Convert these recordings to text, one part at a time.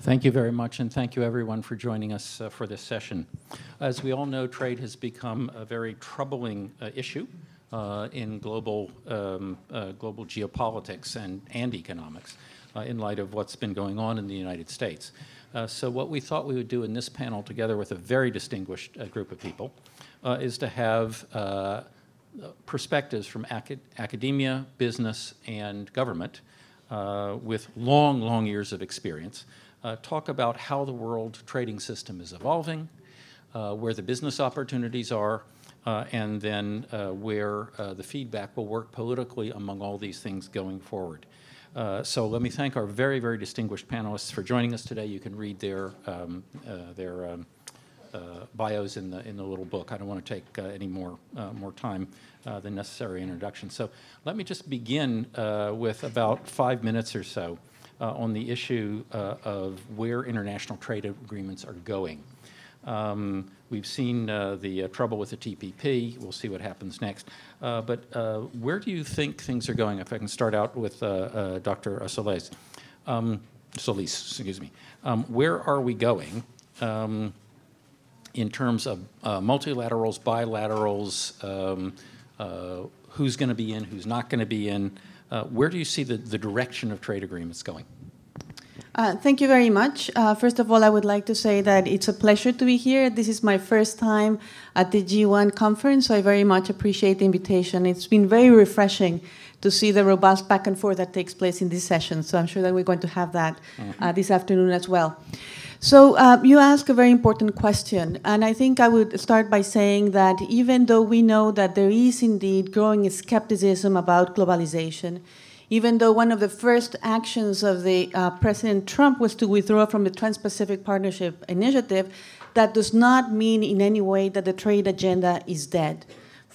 Thank you very much, and thank you everyone for joining us uh, for this session. As we all know, trade has become a very troubling uh, issue uh, in global, um, uh, global geopolitics and, and economics uh, in light of what's been going on in the United States. Uh, so what we thought we would do in this panel together with a very distinguished group of people is to have perspectives from acad academia, business, and government with long, long years of experience uh, talk about how the world trading system is evolving, uh, where the business opportunities are, uh, and then uh, where uh, the feedback will work politically among all these things going forward. Uh, so let me thank our very, very distinguished panelists for joining us today. You can read their, um, their um, bios in the, in the little book. I don't want to take any more, more time than necessary introduction. So let me just begin with about five minutes or so uh, on the issue uh, of where international trade agreements are going. Um, we've seen uh, the uh, trouble with the TPP. We'll see what happens next. Uh, but uh, where do you think things are going? If I can start out with Dr. Solis. Um, Solis, excuse me. Um, where are we going um, in terms of multilaterals, bilaterals, um, who's going to be in, who's not going to be in? Uh, where do you see the, the direction of trade agreements going? Uh, thank you very much. Uh, first of all, I would like to say that it's a pleasure to be here. This is my first time at the G1 conference, so I very much appreciate the invitation. It's been very refreshing to see the robust back and forth that takes place in this session, so I'm sure that we're going to have that mm -hmm. this afternoon as well. So uh, you ask a very important question, and I think I would start by saying that even though we know that there is indeed growing skepticism about globalization, even though one of the first actions of the uh, President Trump was to withdraw from the Trans-Pacific Partnership Initiative, that does not mean in any way that the trade agenda is dead.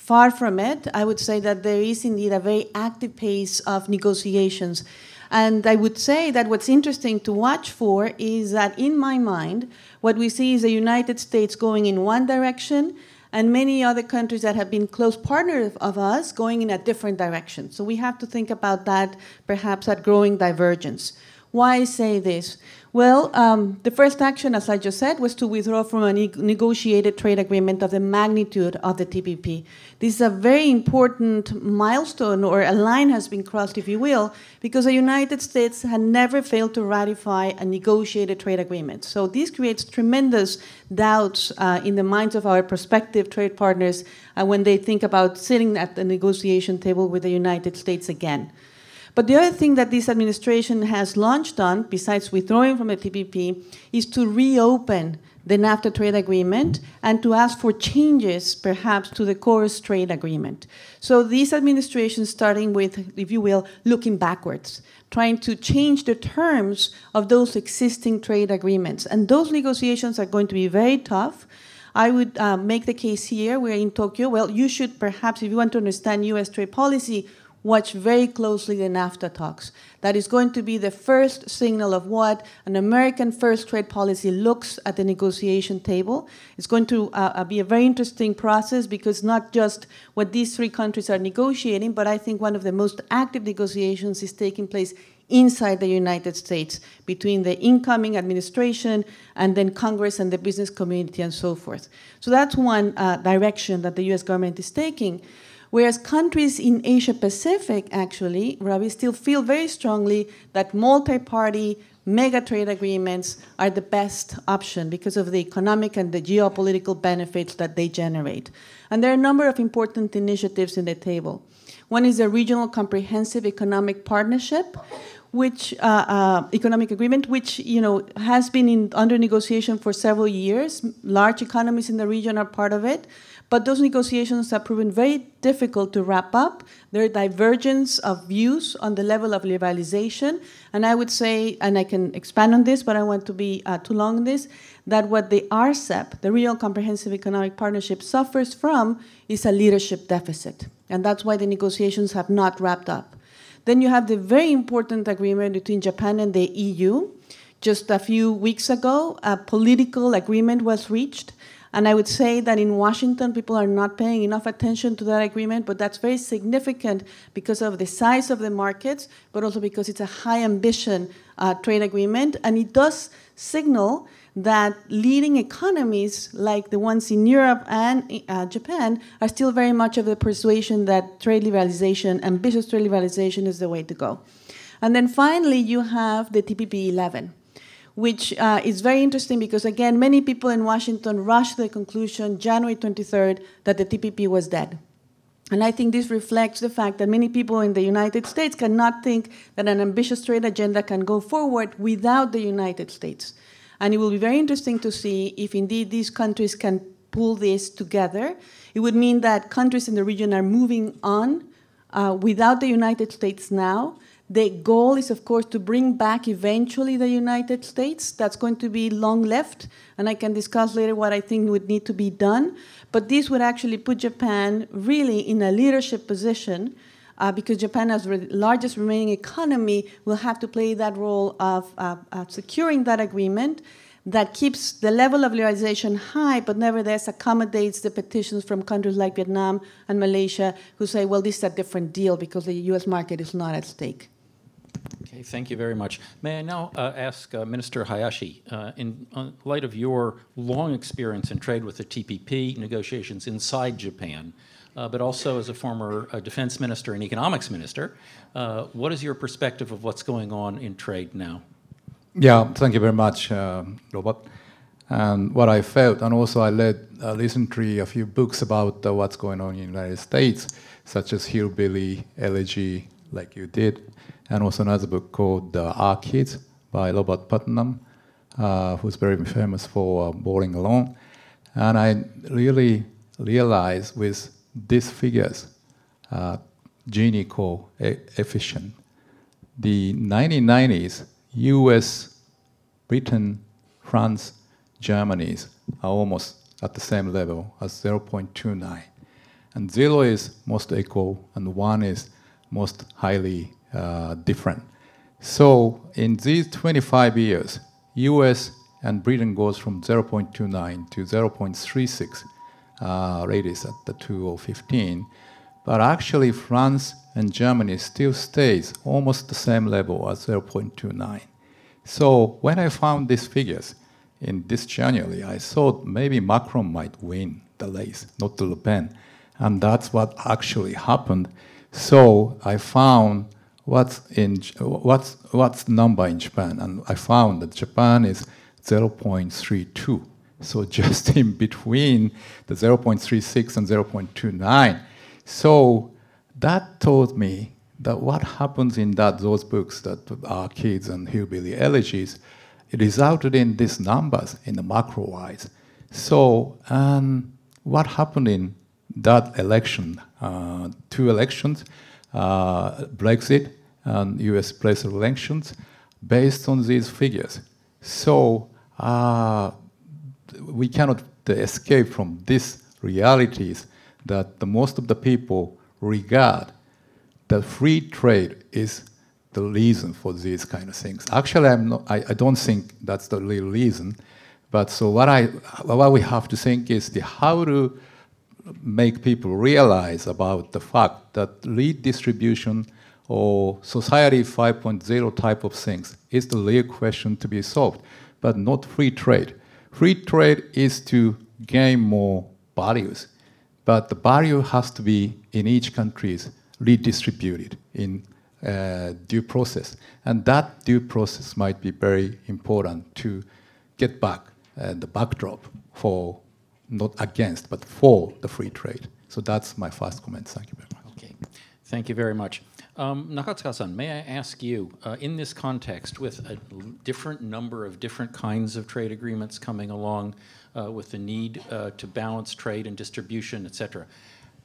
Far from it, I would say that there is indeed a very active pace of negotiations and I would say that what's interesting to watch for is that, in my mind, what we see is the United States going in one direction and many other countries that have been close partners of us going in a different direction. So we have to think about that, perhaps that growing divergence. Why say this? Well, um, the first action, as I just said, was to withdraw from a ne negotiated trade agreement of the magnitude of the TPP. This is a very important milestone, or a line has been crossed, if you will, because the United States had never failed to ratify a negotiated trade agreement. So this creates tremendous doubts uh, in the minds of our prospective trade partners uh, when they think about sitting at the negotiation table with the United States again. But the other thing that this administration has launched on, besides withdrawing from the TPP, is to reopen the NAFTA trade agreement and to ask for changes, perhaps, to the KORUS trade agreement. So this administration, starting with, if you will, looking backwards, trying to change the terms of those existing trade agreements. And those negotiations are going to be very tough. I would uh, make the case here, we're in Tokyo, well, you should perhaps, if you want to understand US trade policy, watch very closely the NAFTA talks. That is going to be the first signal of what an American first trade policy looks at the negotiation table. It's going to uh, uh, be a very interesting process because not just what these three countries are negotiating, but I think one of the most active negotiations is taking place inside the United States between the incoming administration and then Congress and the business community and so forth. So that's one uh, direction that the US government is taking. Whereas countries in Asia Pacific, actually, Robbie, still feel very strongly that multi party mega trade agreements are the best option because of the economic and the geopolitical benefits that they generate. And there are a number of important initiatives in the table. One is a regional comprehensive economic partnership, which uh, uh, economic agreement, which you know has been in, under negotiation for several years. Large economies in the region are part of it. But those negotiations have proven very difficult to wrap up. There are divergence of views on the level of liberalization. And I would say, and I can expand on this, but I want to be uh, too long on this, that what the RCEP, the Regional Comprehensive Economic Partnership, suffers from is a leadership deficit. And that's why the negotiations have not wrapped up. Then you have the very important agreement between Japan and the EU. Just a few weeks ago, a political agreement was reached And I would say that in Washington, people are not paying enough attention to that agreement, but that's very significant because of the size of the markets, but also because it's a high ambition uh, trade agreement. And it does signal that leading economies like the ones in Europe and uh, Japan are still very much of the persuasion that trade liberalization, ambitious trade liberalization, is the way to go. And then finally, you have the TPP 11 which uh, is very interesting because, again, many people in Washington rushed to the conclusion January 23rd that the TPP was dead. And I think this reflects the fact that many people in the United States cannot think that an ambitious trade agenda can go forward without the United States. And it will be very interesting to see if indeed these countries can pull this together. It would mean that countries in the region are moving on uh, without the United States now, the goal is, of course, to bring back eventually the United States. That's going to be long left, and I can discuss later what I think would need to be done. But this would actually put Japan really in a leadership position uh, because Japan, as the largest remaining economy, will have to play that role of, uh, of securing that agreement that keeps the level of liberalization high, but nevertheless accommodates the petitions from countries like Vietnam and Malaysia who say, well, this is a different deal because the US market is not at stake. Okay, thank you very much. May I now uh, ask uh, Minister Hayashi, uh, in light of your long experience in trade with the TPP negotiations inside Japan, uh, but also as a former uh, defense minister and economics minister, uh, what is your perspective of what's going on in trade now? Yeah, thank you very much, Robert. And what I felt, and also I listened to a few books about what's going on in the United States, such as Hillbilly, Elegy, like you did, and also another book called uh, Our Kids by Robert Putnam, uh, who's very famous for uh, Bowling Alone. And I really realized with these figures, uh, Gini co efficient, the 1990s, US, Britain, France, Germany's are almost at the same level as 0.29. And zero is most equal, and one is most highly uh, different. So in these 25 years, US and Britain goes from 0.29 to 0.36 uh, radius at the 2015. But actually France and Germany still stays almost the same level as 0.29. So when I found these figures in this January, I thought maybe Macron might win the race, not Le Pen. And that's what actually happened. So I found what's in what's what's the number in Japan, and I found that Japan is 0.32. So just in between the 0.36 and 0.29. So that told me that what happens in that those books that are kids and hillbilly elegies, it resulted in these numbers in the macro wise. So um, what happened in that election, uh, two elections, Brexit and US presidential elections based on these figures. So uh, we cannot escape from these realities that the most of the people regard that free trade is the reason for these kind of things. Actually, I'm not, I, I don't think that's the real reason. But so what, I, what we have to think is the how to make people realize about the fact that redistribution or society 5.0 type of things is the real question to be solved, but not free trade. Free trade is to gain more values, but the value has to be in each country redistributed in uh, due process. And that due process might be very important to get back uh, the backdrop for not against, but for the free trade. So that's my first comment. Thank you very much. Okay, thank you very much. Um, Nakatsuka-san, may I ask you, uh, in this context, with a different number of different kinds of trade agreements coming along, uh, with the need uh, to balance trade and distribution, et cetera,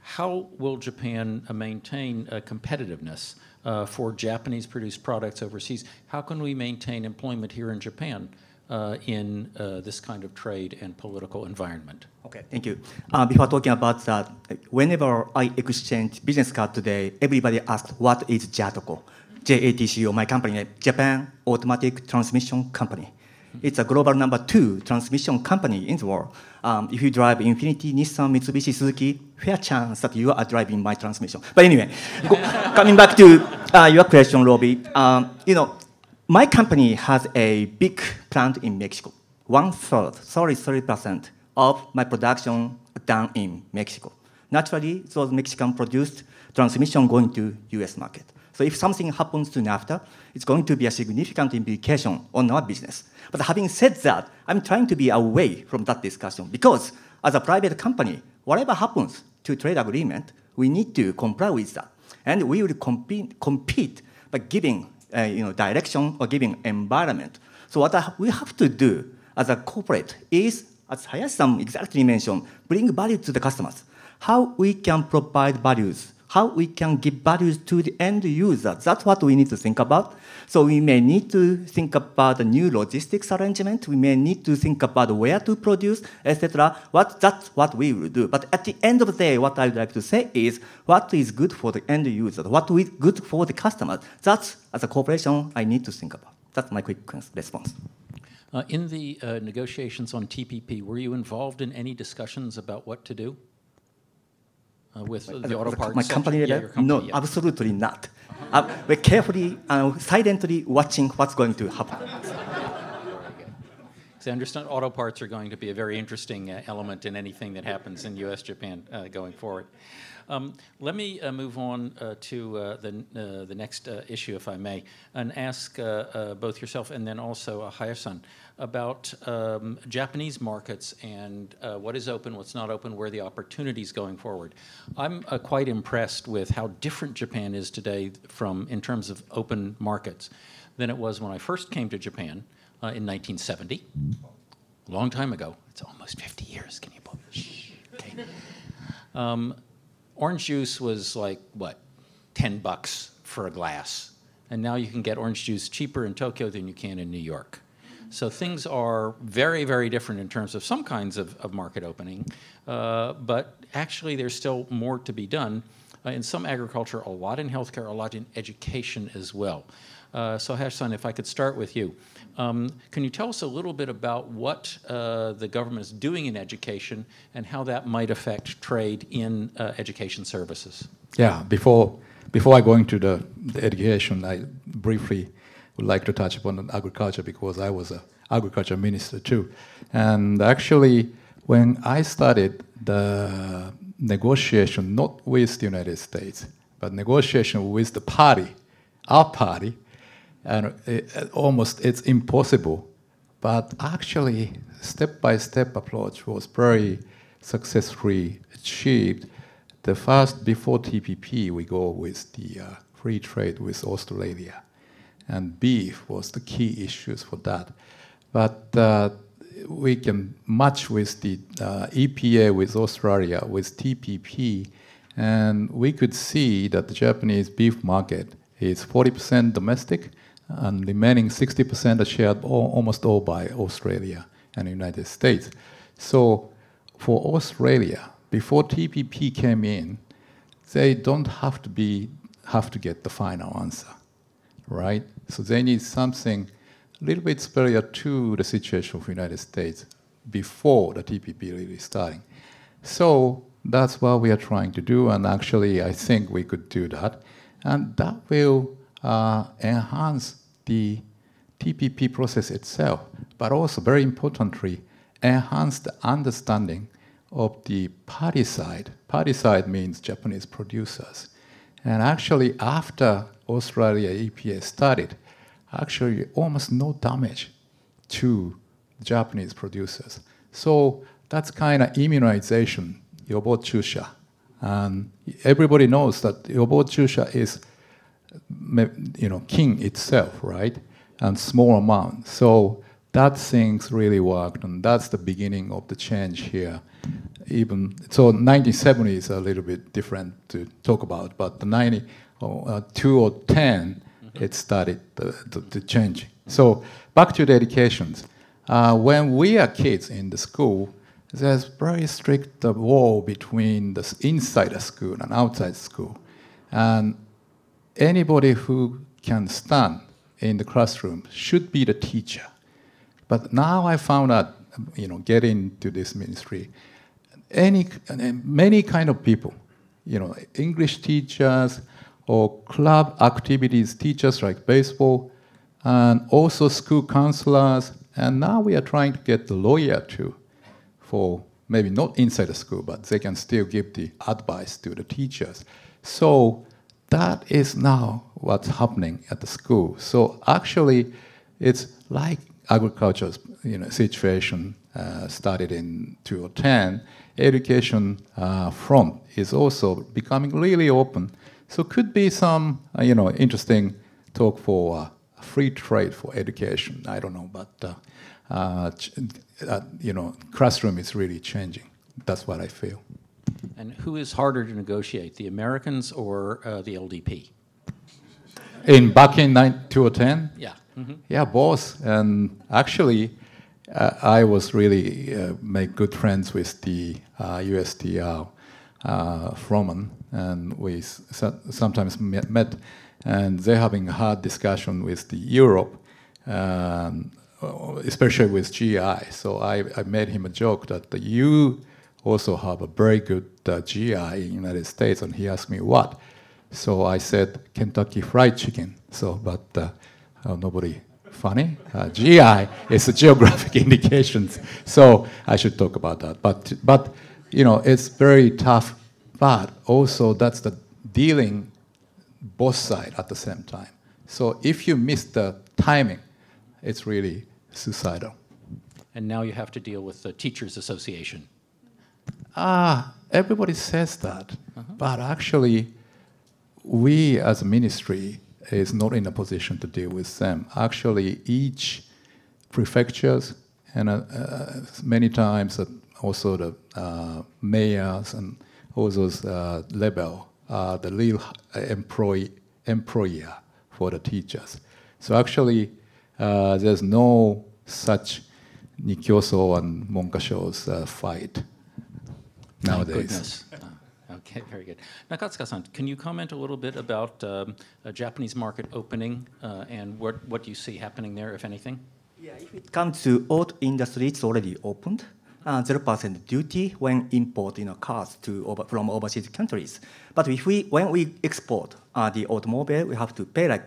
how will Japan uh, maintain competitiveness uh, for Japanese-produced products overseas? How can we maintain employment here in Japan? Uh, in uh, this kind of trade and political environment? Okay, thank you. Uh, before talking about that, whenever I exchange business card today, everybody asks what is JATCO? JATCO, my company, Japan Automatic Transmission Company. It's a global number two transmission company in the world. Um, if you drive Infiniti, Nissan, Mitsubishi, Suzuki, fair chance that you are driving my transmission. But anyway, go, coming back to uh, your question, Robbie, um, you know, my company has a big plant in Mexico. One third, sorry, 30% of my production done in Mexico. Naturally, those Mexican produced transmission going to US market. So if something happens to NAFTA, it's going to be a significant implication on our business. But having said that, I'm trying to be away from that discussion because as a private company, whatever happens to trade agreement, we need to comply with that. And we will compete, compete by giving uh, you know, direction or giving environment. So what I, we have to do as a corporate is, as Hayashi-san exactly mentioned, bring value to the customers. How we can provide values how we can give values to the end user. That's what we need to think about. So we may need to think about the new logistics arrangement. We may need to think about where to produce, etc. What that's what we will do. But at the end of the day, what I would like to say is what is good for the end user, what is good for the customers. That's as a corporation I need to think about. That's my quick response. Uh, in the uh, negotiations on TPP, were you involved in any discussions about what to do? Uh, with the, the auto parts My company, yeah, company no, yeah. absolutely not. Uh, we're carefully, uh, silently watching what's going to happen. So I understand auto parts are going to be a very interesting uh, element in anything that happens in U.S. Japan uh, going forward. Um, let me uh, move on uh, to uh, the, uh, the next issue, if I may, and ask both yourself and then also uh, Hayashi-san about um, Japanese markets and what is open, what's not open, where the opportunities going forward. I'm quite impressed with how different Japan is today from in terms of open markets than it was when I first came to Japan uh, in 1970. A long time ago. It's almost 50 years. Can you believe okay. um, Orange juice was like, what, 10 bucks for a glass. And now you can get orange juice cheaper in Tokyo than you can in New York. So things are very, very different in terms of some kinds of, of market opening. Uh, but actually, there's still more to be done. Uh, in some agriculture, a lot in healthcare, a lot in education as well. Uh, so Hayashi-san, if I could start with you. Um, can you tell us a little bit about what uh, the government is doing in education and how that might affect trade in uh, education services? Yeah, before, before I go into the, the, education, I briefly would like to touch upon agriculture because I was an agriculture minister too. And actually, when I started the negotiation, not with the United States, but negotiation with the party, our party, and it, almost it's impossible. But actually, step-by-step approach was very successfully achieved. The first, before TPP, we go with the uh, free trade with Australia. And beef was the key issues for that. But uh, we can match with the uh, EPA with Australia, with TPP, and we could see that the Japanese beef market is 40% domestic and the remaining 60% are shared all, almost all by Australia and the United States. So for Australia, before TPP came in, they don't have to be have to get the final answer, right? So they need something a little bit superior to the situation of the United States before the TPP really starting. So that's what we are trying to do, and actually I think we could do that, and that will uh, enhance the TPP process itself, but also very importantly, enhance the understanding of the party side. Party side means Japanese producers. And actually, after Australia EPA started, actually almost no damage to Japanese producers. So that's kind of immunization, yobo chusha. And everybody knows that yobo chusha is you know, king itself, right? And small amount. So that things really worked, and that's the beginning of the change here. Even so, 1970 is a little bit different to talk about, but the 92 uh, or 10, mm-hmm. it started the change. So back to the educations. Uh, when we are kids in the school, there's very strict wall between the inside the school and outside school, and anybody who can stand in the classroom should be the teacher. But now I found out, you know, getting to this ministry, any many kind of people, you know, English teachers or club activities teachers like baseball, and also school counselors, and now we are trying to get the lawyer too, for maybe not inside the school, but they can still give the advice to the teachers. So that is now what's happening at the school. So actually, it's like agriculture's you know, situation uh, started in 2010. Education uh, front is also becoming really open. So could be some uh, you know interesting talk for uh, free trade for education. I don't know, but uh, uh, you know, classroom is really changing. That's what I feel. And who is harder to negotiate, the Americans or the LDP? In back in 2010? Yeah. Mm -hmm. Yeah, both. And actually, uh, I was really uh, make good friends with the USTR uh, Froman, and we sometimes met, and they're having hard discussion with the Europe, um, especially with GI. So I, I made him a joke that you also have a very good uh, GI in United States, and he asked me what. So I said Kentucky Fried Chicken. So, but uh, oh, nobody funny. Uh, GI is a geographic indications, so I should talk about that. But but you know it's very tough, but also that's the dealing both side at the same time. So if you miss the timing, it's really suicidal. And now you have to deal with the teachers association. Ah, everybody says that, uh -huh. but actually, we as a ministry is not in a position to deal with them. Actually, each prefectures and uh, uh, many times uh, also the uh, mayors and all those uh, level are the real employee employer for the teachers. So actually, there's no such Nikkyoso and Monkasho's fight nowadays. Okay, very good. Nakatsuka-san, can you comment a little bit about um, Japanese market opening uh, and what, what you see happening there, if anything? Yeah, if it comes to auto industry, it's already opened. Uh, 0% duty when import you know, cars to over, from overseas countries. But if we, when we export uh, the automobile, we have to pay like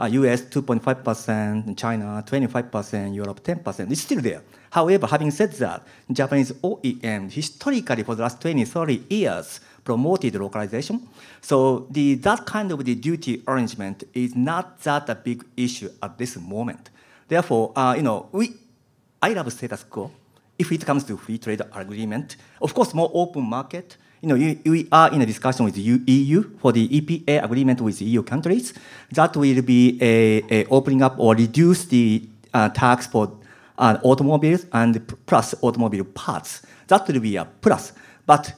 uh, US 2.5%, China 25%, Europe 10%. It's still there. However, having said that, Japanese OEM historically for the last 20, 30 years promoted localization. So the, that kind of the duty arrangement is not that a big issue at this moment. Therefore, uh, you know, we, I love status quo. If it comes to free trade agreement, of course, more open market. You know, we are in a discussion with EU for the EPA agreement with EU countries. That will be a, a opening up or reduce the uh, tax for uh, automobiles and plus automobile parts. That will be a plus. But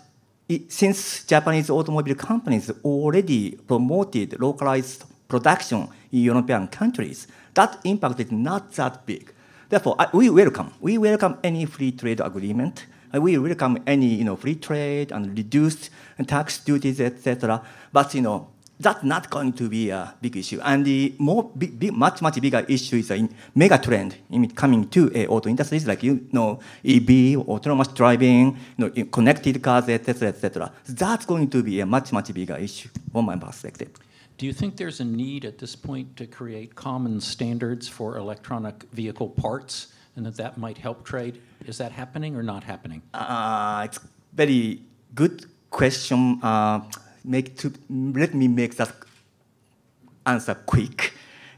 it, since Japanese automobile companies already promoted localized production in European countries, that impact is not that big. Therefore, I, we welcome we welcome any free trade agreement. Uh, we welcome any you know free trade and reduced tax duties, etc. But you know that's not going to be a big issue. And the more big, big, much much bigger issue is a mega trend in coming to a auto industries like you know EV, autonomous driving, you know, connected cars, etc., etc. That's going to be a much much bigger issue from my perspective. Do you think there's a need at this point to create common standards for electronic vehicle parts, and that that might help trade? Is that happening or not happening? Uh, it's very good question. Uh, make to let me make that answer quick.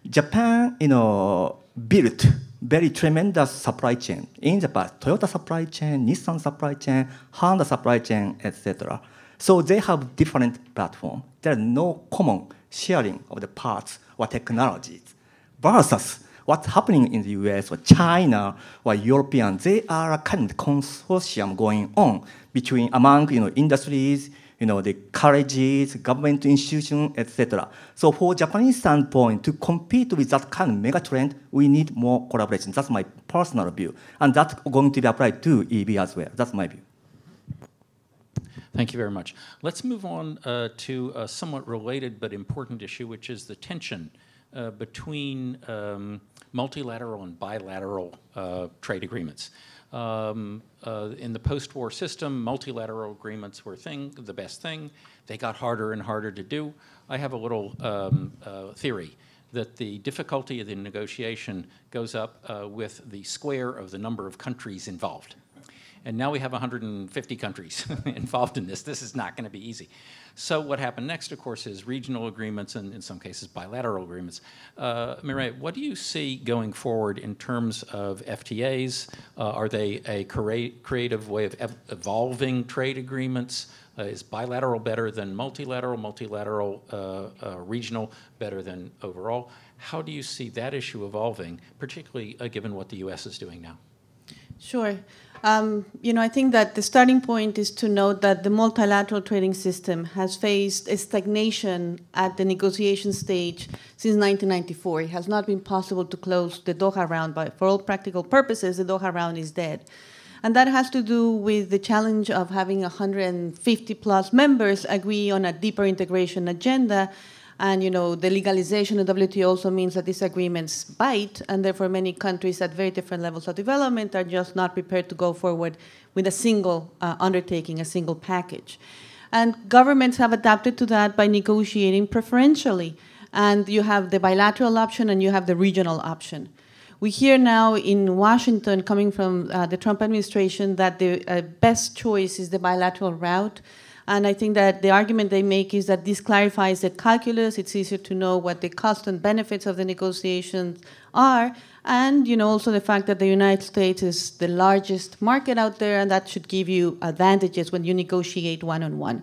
Japan, you know, built very tremendous supply chain in the past. Toyota supply chain, Nissan supply chain, Honda supply chain, etc. So they have different platform. There is no common sharing of the parts or technologies. Versus what's happening in the US or China or European, they are a kind of consortium going on between among you know industries, you know, the colleges, government institutions, etc. So for Japanese standpoint, to compete with that kind of mega trend, we need more collaboration. That's my personal view. And that's going to be applied to EV as well. That's my view. Thank you very much. Let's move on uh, to a somewhat related but important issue, which is the tension uh, between um, multilateral and bilateral uh, trade agreements. Um, uh, in the post-war system, multilateral agreements were thing, the best thing. They got harder and harder to do. I have a little um, uh, theory that the difficulty of the negotiation goes up uh, with the square of the number of countries involved. And now we have 150 countries involved in this. This is not going to be easy. So what happened next, of course, is regional agreements and in some cases bilateral agreements. Uh, Mireya, what do you see going forward in terms of FTAs? Uh, are they a creative way of ev evolving trade agreements? Uh, is bilateral better than multilateral, multilateral uh, uh, regional better than overall? How do you see that issue evolving, particularly uh, given what the U.S. is doing now? Sure. Um, you know, I think that the starting point is to note that the multilateral trading system has faced a stagnation at the negotiation stage since 1994. It has not been possible to close the Doha round, but for all practical purposes, the Doha round is dead. And that has to do with the challenge of having 150 plus members agree on a deeper integration agenda and you know, the legalization of WTO also means that these agreements bite, and therefore many countries at very different levels of development are just not prepared to go forward with a single uh, undertaking, a single package. And governments have adapted to that by negotiating preferentially. And you have the bilateral option and you have the regional option. We hear now in Washington, coming from uh, the Trump administration, that the uh, best choice is the bilateral route and I think that the argument they make is that this clarifies the calculus. It's easier to know what the cost and benefits of the negotiations are. And you know also the fact that the United States is the largest market out there, and that should give you advantages when you negotiate one on one.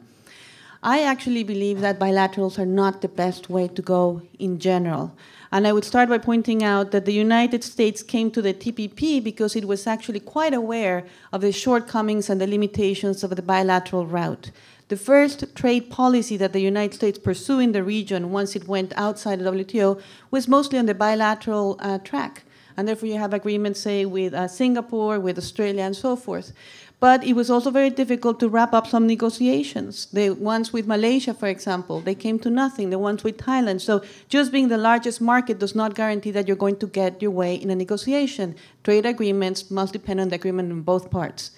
I actually believe that bilaterals are not the best way to go in general. And I would start by pointing out that the United States came to the TPP because it was actually quite aware of the shortcomings and the limitations of the bilateral route. The first trade policy that the United States pursued in the region once it went outside the WTO was mostly on the bilateral uh, track. And therefore, you have agreements, say, with uh, Singapore, with Australia, and so forth. But it was also very difficult to wrap up some negotiations. The ones with Malaysia, for example, they came to nothing. The ones with Thailand. So just being the largest market does not guarantee that you're going to get your way in a negotiation. Trade agreements must depend on the agreement on both parts.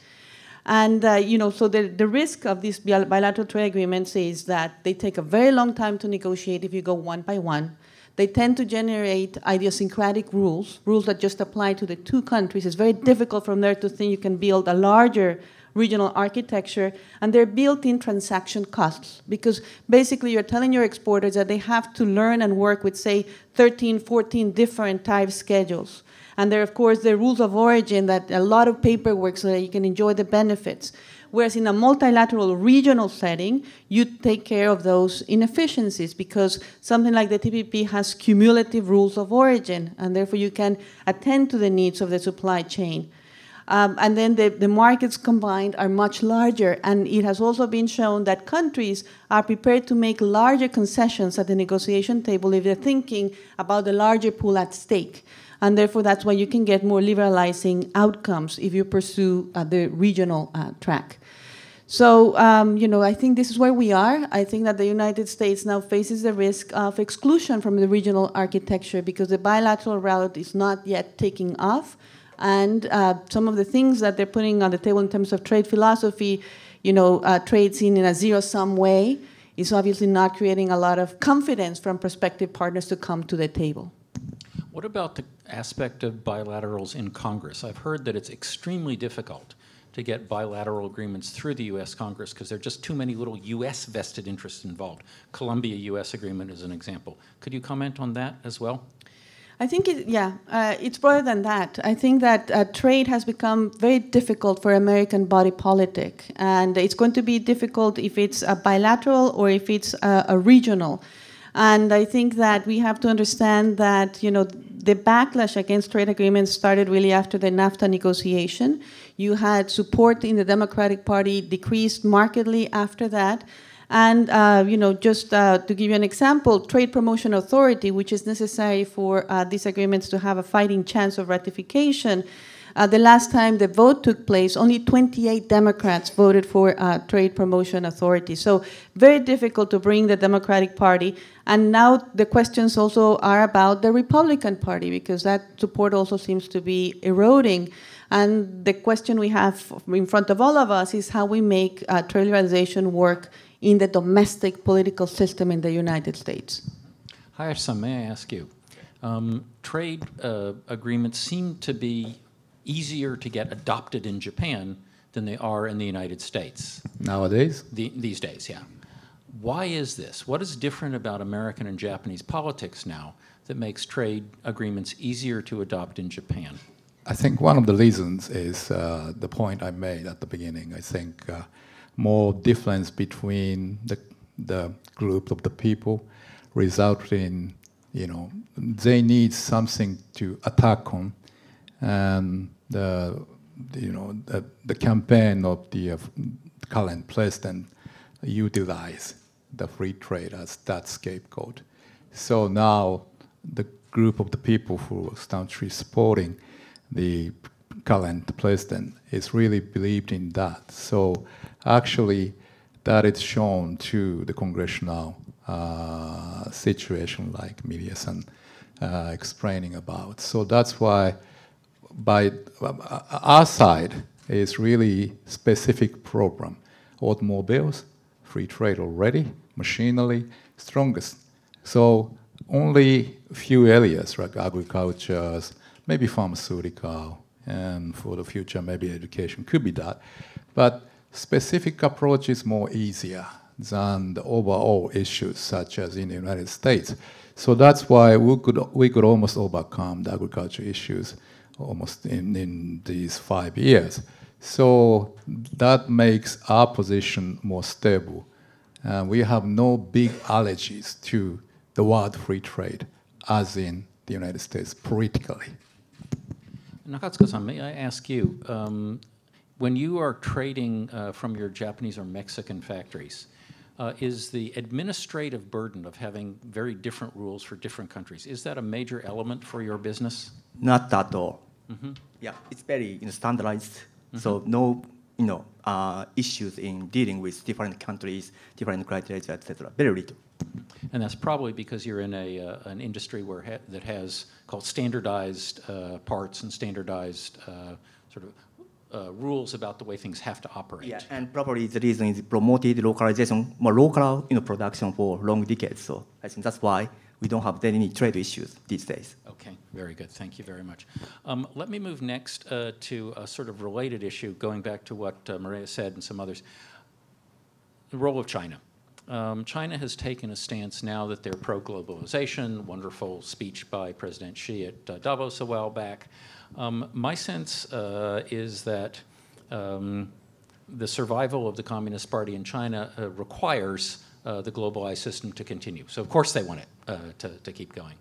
And uh, you know, so the, the risk of these bilateral trade agreements is that they take a very long time to negotiate if you go one by one. They tend to generate idiosyncratic rules, rules that just apply to the two countries. It's very difficult from there to think you can build a larger regional architecture, and they're built-in transaction costs because basically you're telling your exporters that they have to learn and work with, say, 13, 14 different type schedules. And there, of course, the rules of origin that a lot of paperwork so that you can enjoy the benefits. Whereas in a multilateral regional setting, you take care of those inefficiencies because something like the TPP has cumulative rules of origin, and therefore you can attend to the needs of the supply chain. Um, and then the, the markets combined are much larger, and it has also been shown that countries are prepared to make larger concessions at the negotiation table if they're thinking about the larger pool at stake and therefore that's why you can get more liberalizing outcomes if you pursue uh, the regional uh, track. So, um, you know, I think this is where we are. I think that the United States now faces the risk of exclusion from the regional architecture because the bilateral route is not yet taking off. And uh, some of the things that they're putting on the table in terms of trade philosophy, you know, uh, trade seen in a zero-sum way, is obviously not creating a lot of confidence from prospective partners to come to the table. What about the aspect of bilaterals in Congress? I've heard that it's extremely difficult to get bilateral agreements through the U.S. Congress because there are just too many little U.S. vested interests involved. Colombia-U.S. agreement is an example. Could you comment on that as well? I think, it, yeah, uh, it's broader than that. I think that uh, trade has become very difficult for American body politic, and it's going to be difficult if it's a bilateral or if it's a, a regional. And I think that we have to understand that, you know, the backlash against trade agreements started really after the NAFTA negotiation. You had support in the Democratic Party decreased markedly after that. And uh, you know, just uh, to give you an example, Trade Promotion Authority, which is necessary for uh, these agreements to have a fighting chance of ratification, uh, the last time the vote took place, only 28 Democrats voted for uh, Trade Promotion Authority. So very difficult to bring the Democratic Party. And now the questions also are about the Republican Party because that support also seems to be eroding. And the question we have in front of all of us is how we make uh, trade liberalization work in the domestic political system in the United States. Hayashi-san, may I ask you? Um, trade uh, agreements seem to be easier to get adopted in Japan than they are in the United States. Nowadays? The, these days, yeah. Why is this? What is different about American and Japanese politics now that makes trade agreements easier to adopt in Japan? I think one of the reasons is uh, the point I made at the beginning. I think uh, more difference between the, the group of the people result in, you know, they need something to attack on, and the, you know, the, the campaign of the uh, current president utilize the free trade as that scapegoat. So now the group of the people who are staunchly supporting the current president is really believed in that. So actually, that is shown to the congressional uh, situation like Mireya-san uh, explaining about. So that's why by uh, our side is really specific program. Automobiles, free trade already, machinery, strongest. So only few areas like agriculture, maybe pharmaceutical, and for the future, maybe education could be that. But specific approach is more easier than the overall issues such as in the United States. So that's why we could, we could almost overcome the agriculture issues almost in, in these five years. So that makes our position more stable. Uh, we have no big allergies to the word free trade, as in the United States politically. Nakatsuka-san, may I ask you, um, when you are trading uh, from your Japanese or Mexican factories, uh, is the administrative burden of having very different rules for different countries, is that a major element for your business? Not at all. Mm -hmm. Yeah, it's very you know, standardized, mm -hmm. so no you know, uh, issues in dealing with different countries, different criteria, etc. Very little. And that's probably because you're in a, uh, an industry where ha that has called standardized uh, parts and standardized uh, sort of uh, rules about the way things have to operate. Yeah, and probably the reason is promoted localization, more local you know, production for long decades. So I think that's why we don't have any trade issues these days. Okay, very good. Thank you very much. Um, let me move next uh, to a sort of related issue, going back to what uh, Mireya said and some others. The role of China. Um, China has taken a stance now that they're pro-globalization, wonderful speech by President Xi at uh, Davos a while back. Um, my sense uh, is that um, the survival of the Communist Party in China uh, requires uh, the globalized system to continue. So of course they want it to, to keep going.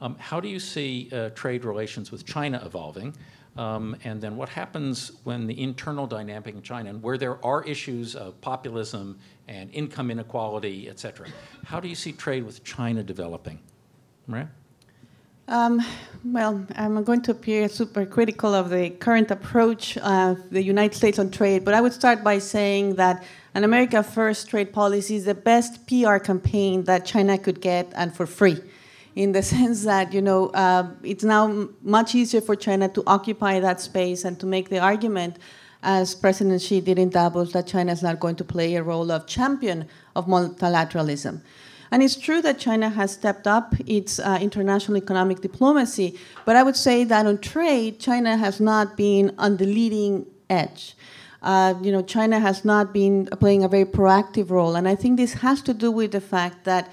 Um, how do you see uh, trade relations with China evolving? Um, and then what happens when the internal dynamic in China, and where there are issues of populism and income inequality, et cetera, how do you see trade with China developing? Right? Um, well, I'm going to appear super critical of the current approach of the United States on trade, but I would start by saying that an America First trade policy is the best PR campaign that China could get and for free in the sense that you know uh, it's now much easier for China to occupy that space and to make the argument, as President Xi did in Davos, that China is not going to play a role of champion of multilateralism. And it's true that China has stepped up its uh, international economic diplomacy, but I would say that on trade, China has not been on the leading edge. Uh, you know, China has not been playing a very proactive role, and I think this has to do with the fact that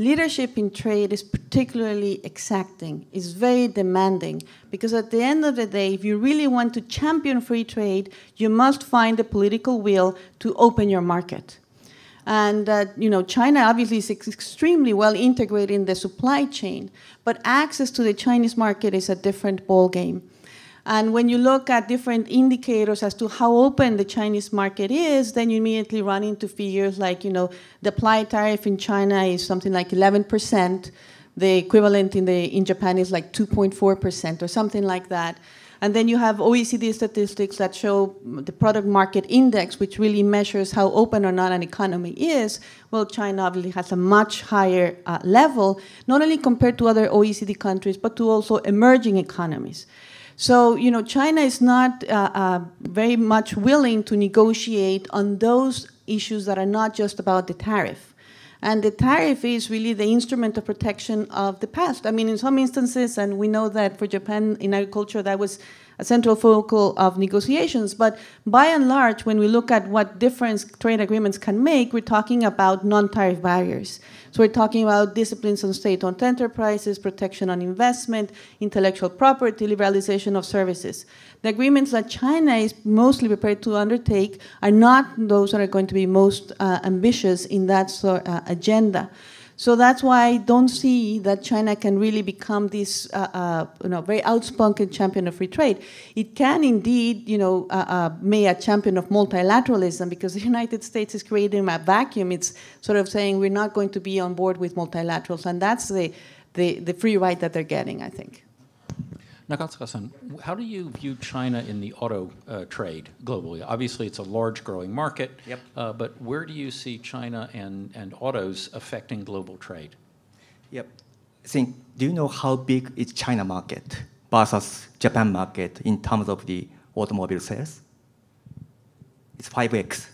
Leadership in trade is particularly exacting, is very demanding, because at the end of the day, if you really want to champion free trade, you must find the political will to open your market. And uh, you know, China obviously is extremely well integrated in the supply chain, but access to the Chinese market is a different ballgame. And when you look at different indicators as to how open the Chinese market is, then you immediately run into figures like, you know, the applied tariff in China is something like 11%. The equivalent in, the, in Japan is like 2.4% or something like that. And then you have OECD statistics that show the product market index, which really measures how open or not an economy is. Well, China obviously has a much higher uh, level, not only compared to other OECD countries, but to also emerging economies. So, you know, China is not uh, uh, very much willing to negotiate on those issues that are not just about the tariff. And the tariff is really the instrument of protection of the past. I mean, in some instances, and we know that for Japan in agriculture, that was a central focal of negotiations. But by and large, when we look at what different trade agreements can make, we're talking about non tariff barriers. So we're talking about disciplines on state owned enterprises, protection on investment, intellectual property, liberalization of services. The agreements that China is mostly prepared to undertake are not those that are going to be most uh, ambitious in that sort, uh, agenda. So that's why I don't see that China can really become this, uh, uh, you know, very outspoken champion of free trade. It can indeed, you know, uh, uh be a champion of multilateralism because the United States is creating a vacuum. It's sort of saying we're not going to be on board with multilaterals, and that's the, the, the free ride that they're getting, I think. Nakatsuka-san, how do you view China in the auto uh, trade globally? Obviously, it's a large growing market, yep. uh, but where do you see China and, and autos affecting global trade? Yep. I think, do you know how big is China market versus Japan market in terms of the automobile sales? It's 5x.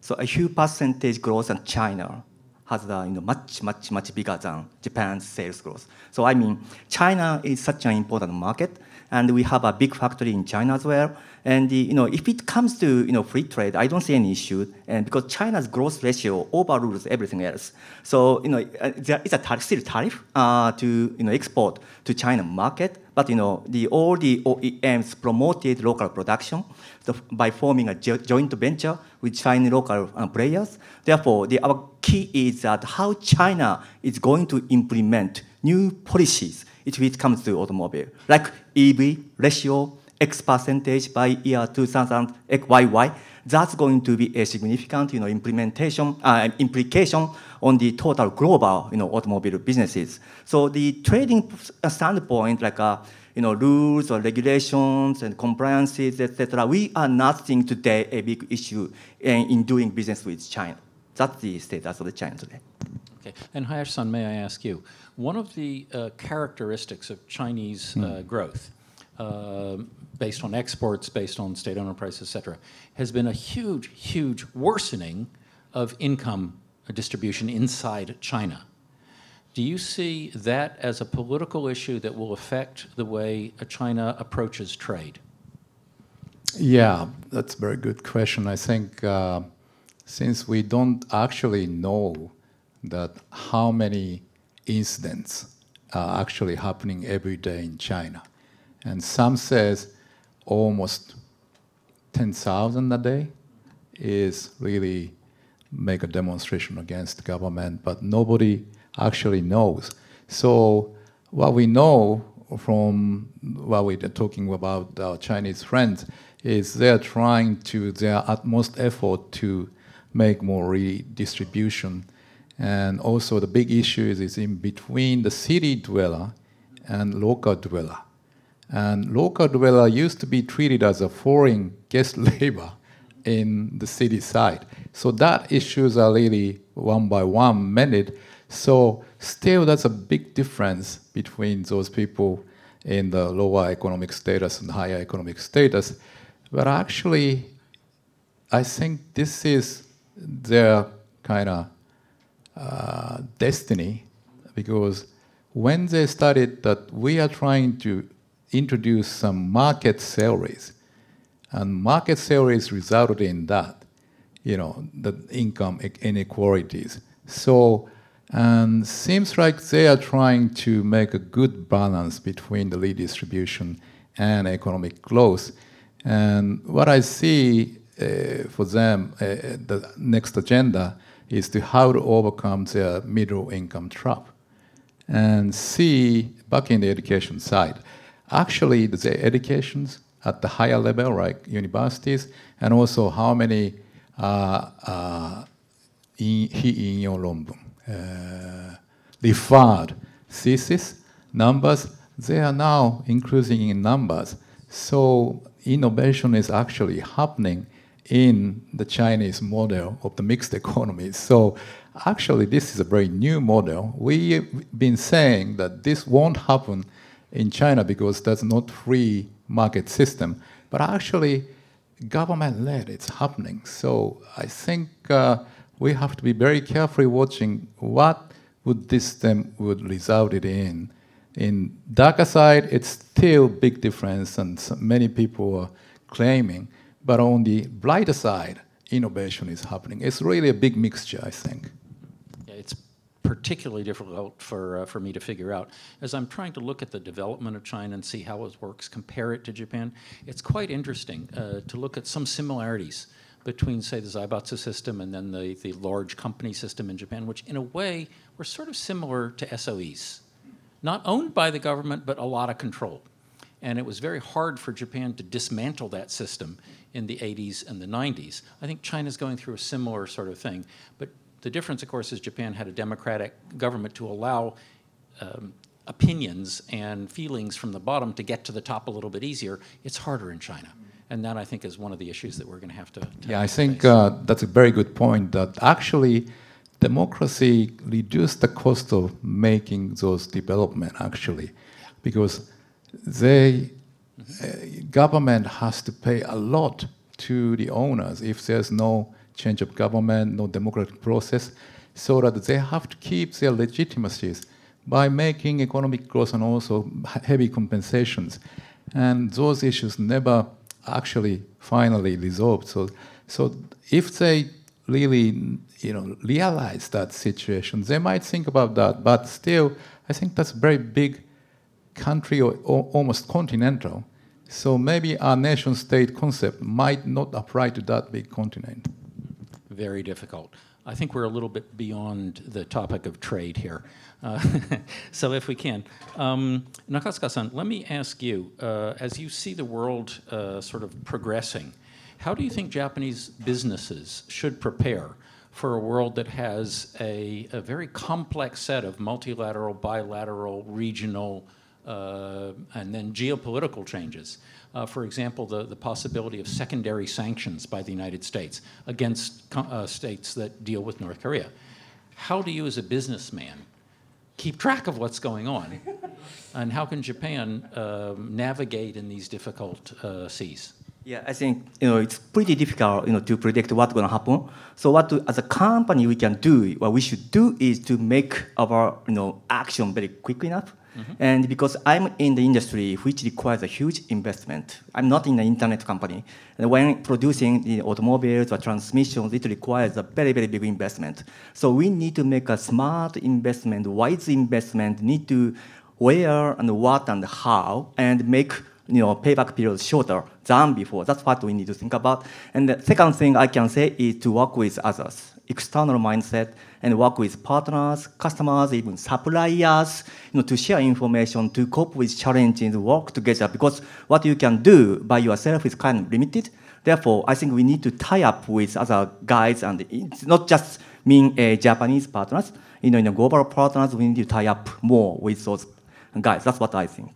So a huge percentage growth in China has a you know, much, much, much bigger than Japan's sales growth. So I mean, China is such an important market, and we have a big factory in China as well. And you know, if it comes to you know free trade, I don't see any issue, and because China's growth ratio overrules everything else. So you know, uh, there is a tar- still tariff uh, to you know export to China market, but you know, the all the OEMs promoted local production so by forming a jo- joint venture with Chinese local uh, players. Therefore, the, our key is that how China is going to implement new policies if it comes to automobile, like EV ratio X percentage by year 2000 XYY. That's going to be a significant, you know, implementation uh, implication on the total global, you know, automobile businesses. So the trading standpoint, like uh, you know, rules or regulations and compliances, etc. We are not seeing today a big issue in, in doing business with China. That's the status of the China today. Okay, and Hayashi-san, may I ask you, one of the uh, characteristics of Chinese uh, growth, uh, based on exports, based on state-owned enterprises, et cetera, has been a huge, huge worsening of income distribution inside China. Do you see that as a political issue that will affect the way China approaches trade? Yeah, that's a very good question. I think uh, since we don't actually know that how many incidents are actually happening every day in China, and some says almost 10,000 a day is really make a demonstration against the government, but nobody actually knows. So what we know from what we're talking about our Chinese friends is they're trying to their utmost effort to make more redistribution. And also the big issue is, is in between the city dweller and local dweller. And local dweller used to be treated as a foreign guest labor in the city side. So that issues are really one by one mended so still, that's a big difference between those people in the lower economic status and higher economic status. But actually, I think this is their kind of uh, destiny because when they started that we are trying to introduce some market salaries, and market salaries resulted in that, you know, the income inequalities. So and seems like they are trying to make a good balance between the redistribution and economic growth. And what I see uh, for them, uh, the next agenda is to how to overcome the middle income trap. And see, back in the education side, actually the educations at the higher level, like universities, and also how many uh, uh, in, your uh, referred thesis numbers, they are now increasing in numbers. So innovation is actually happening in the Chinese model of the mixed economy. So actually, this is a very new model. We've been saying that this won't happen in China because that's not free market system. But actually, government-led, it's happening. So I think uh, we have to be very carefully watching what would this system would result it in. In darker side, it's still big difference, and many people are claiming. But on the brighter side, innovation is happening. It's really a big mixture, I think. Yeah, it's particularly difficult for, uh, for me to figure out. As I'm trying to look at the development of China and see how it works, compare it to Japan, it's quite interesting uh, to look at some similarities between, say, the Zaibatsu system and then the, the large company system in Japan, which in a way were sort of similar to SOEs. Not owned by the government, but a lot of control. And it was very hard for Japan to dismantle that system in the 80s and the 90s. I think China's going through a similar sort of thing. But the difference, of course, is Japan had a democratic government to allow um, opinions and feelings from the bottom to get to the top a little bit easier. It's harder in China. And that, I think, is one of the issues that we're going to have to. yeah, I think uh, that's a very good point. That actually, democracy reduced the cost of making those development. Actually, because they uh, government has to pay a lot to the owners if there's no change of government, no democratic process, so that they have to keep their legitimacies by making economic growth and also heavy compensations. And those issues never actually finally resolved. So, so if they really, you know, realize that situation, they might think about that. But still, I think that's very big country or, or almost continental. So maybe our nation state concept might not apply to that big continent. Very difficult. I think we're a little bit beyond the topic of trade here. Uh, so if we can. Um, Nakatsuka-san, let me ask you, uh, as you see the world uh, sort of progressing, how do you think Japanese businesses should prepare for a world that has a, a very complex set of multilateral, bilateral, regional, uh, and then geopolitical changes. Uh, for example, the, the possibility of secondary sanctions by the United States against uh, states that deal with North Korea. How do you, as a businessman, keep track of what's going on? and how can Japan um, navigate in these difficult uh, seas? Yeah, I think you know it's pretty difficult you know to predict what's going to happen. So what to, as a company we can do, what we should do is to make our you know action very quick enough Mm-hmm. And because I'm in the industry which requires a huge investment, I'm not in the internet company. And when producing the automobiles or transmissions, it requires a very, very big investment. So we need to make a smart investment, wise investment, need to where and what and how, and make you know, payback periods shorter than before. That's what we need to think about. And the second thing I can say is to work with others, external mindset, and work with partners, customers, even suppliers, you know, to share information, to cope with challenges, work together. Because what you can do by yourself is kind of limited. Therefore, I think we need to tie up with other guys, and it's not just mean uh, Japanese partners. You know, in the global partners, we need to tie up more with those guys. That's what I think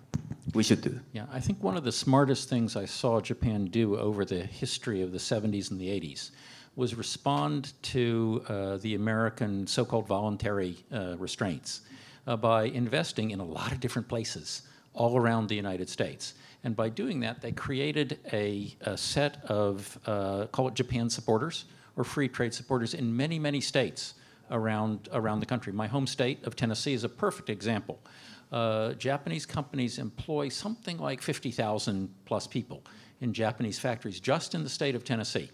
we should do. Yeah, I think one of the smartest things I saw Japan do over the history of the 70s and the 80s was respond to uh, the American so-called voluntary uh, restraints uh, by investing in a lot of different places all around the United States. And by doing that, they created a, a set of, uh, call it Japan supporters or free trade supporters in many, many states around, around the country. My home state of Tennessee is a perfect example. Uh, Japanese companies employ something like 50,000 plus people in Japanese factories just in the state of Tennessee.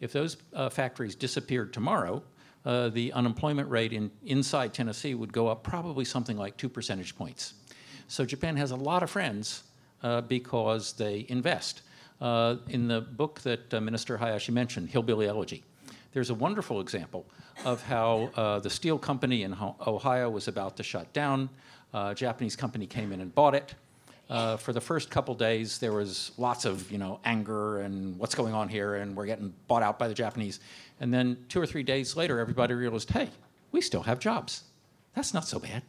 If those uh, factories disappeared tomorrow, uh, the unemployment rate in, inside Tennessee would go up probably something like two percentage points. So Japan has a lot of friends uh, because they invest. Uh, in the book that uh, Minister Hayashi mentioned, Hillbilly Elegy, there's a wonderful example of how uh, the steel company in Ohio was about to shut down. a Japanese company came in and bought it. Uh, for the first couple days, there was lots of you know anger and what's going on here, and we're getting bought out by the Japanese. And then two or three days later, everybody realized, hey, we still have jobs. That's not so bad.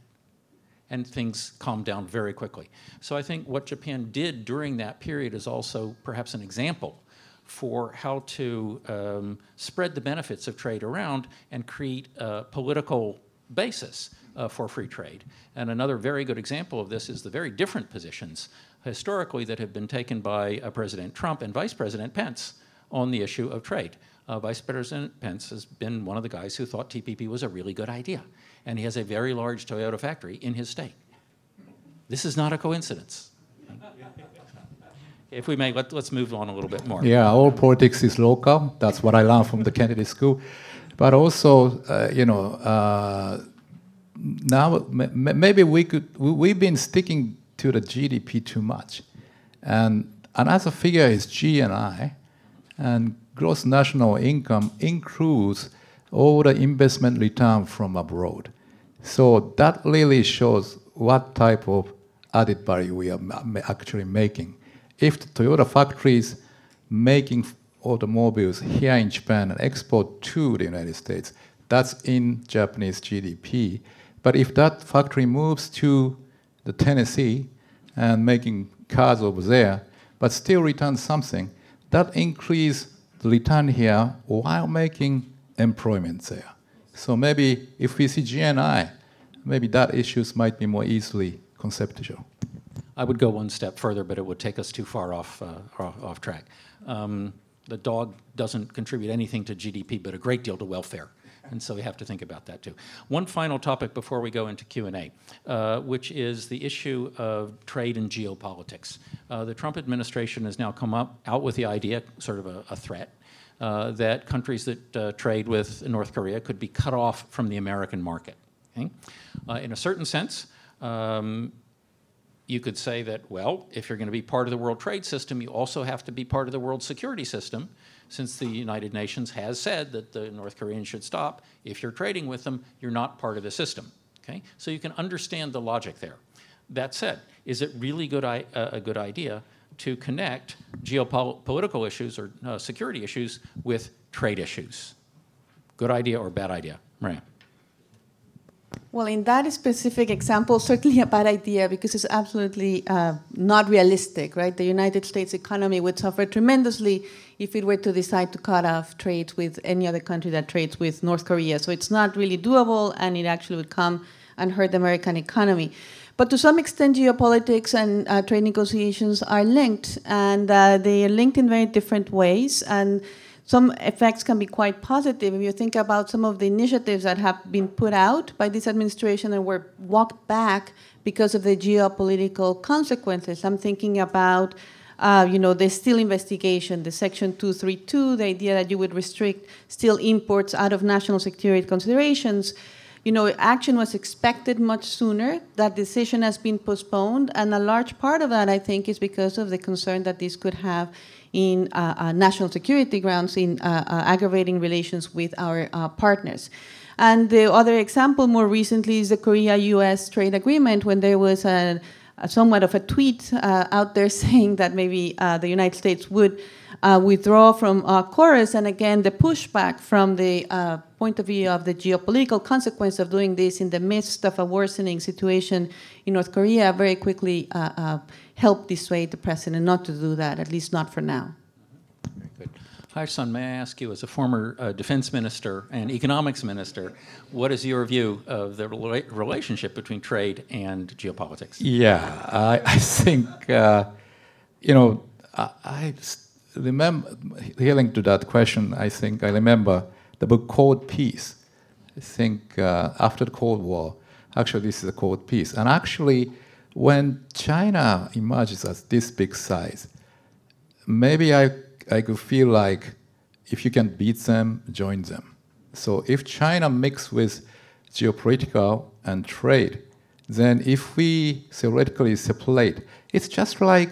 and things calmed down very quickly. So I think what Japan did during that period is also perhaps an example for how to um, spread the benefits of trade around and create a political basis uh, for free trade. And another very good example of this is the very different positions historically that have been taken by uh, President Trump and Vice President Pence on the issue of trade. Uh, Vice President Pence has been one of the guys who thought TPP was a really good idea, and he has a very large Toyota factory in his state. This is not a coincidence. if we may, let, us move on a little bit more. Yeah, all politics is local. That's what I learned from the Kennedy School. But also, uh, you know, uh, now maybe we could, we've been sticking to the GDP too much. And another figure is GNI, and gross national income includes all the investment return from abroad. So that really shows what type of added value we are actually making. If the Toyota factories making automobiles here in Japan and export to the United States, that's in Japanese GDP. But if that factory moves to the Tennessee and making cars over there, but still returns something, that increase the return here while making employment there. So maybe if we see GNI, maybe that issues might be more easily conceptual. I would go one step further, but it would take us too far off, uh, off track. Um, the dog doesn't contribute anything to GDP, but a great deal to welfare. And so we have to think about that too. One final topic before we go into Q&A, uh, which is the issue of trade and geopolitics. Uh, the Trump administration has now come up out with the idea, sort of a, a threat, uh, that countries that uh, trade with North Korea could be cut off from the American market. Okay? Uh, in a certain sense, um, you could say that, well, if you're going to be part of the world trade system, you also have to be part of the world security system since the United Nations has said that the North Koreans should stop, if you're trading with them, you're not part of the system. Okay? So you can understand the logic there. That said, is it really good, a good idea to connect geopolitical issues or uh, security issues with trade issues? Good idea or bad idea? Right. Well, in that specific example, certainly a bad idea because it's absolutely uh, not realistic, right? The United States economy would suffer tremendously if it were to decide to cut off trades with any other country that trades with North Korea. So it's not really doable, and it actually would come and hurt the American economy. But to some extent, geopolitics and uh, trade negotiations are linked, and uh, they are linked in very different ways. And some effects can be quite positive. If you think about some of the initiatives that have been put out by this administration and were walked back because of the geopolitical consequences, I'm thinking about uh, you know, the steel investigation, the Section 232, the idea that you would restrict steel imports out of national security considerations. You know, action was expected much sooner. That decision has been postponed, and a large part of that, I think, is because of the concern that this could have in uh, uh, national security grounds in uh, aggravating relations with our partners. And the other example more recently is the Korea-U.S. trade agreement when there was a, a somewhat of a tweet uh, out there saying that maybe uh, the United States would uh, withdraw from KORUS, and again the pushback from the point of view of the geopolitical consequence of doing this in the midst of a worsening situation in North Korea very quickly help dissuade the president not to do that, at least not for now. Very good. Hayashi-san, may I ask you, as a former uh, defense minister and economics minister, what is your view of the rela relationship between trade and geopolitics? Yeah, I, I think, uh, you know, I, I remember, hearing to that question, I think I remember the book Cold Peace. I think uh, after the Cold War, actually this is a cold peace. And actually, when China emerges as this big size, maybe I, I could feel like if you can beat them, join them. So if China mix with geopolitical and trade, then if we theoretically separate, it's just like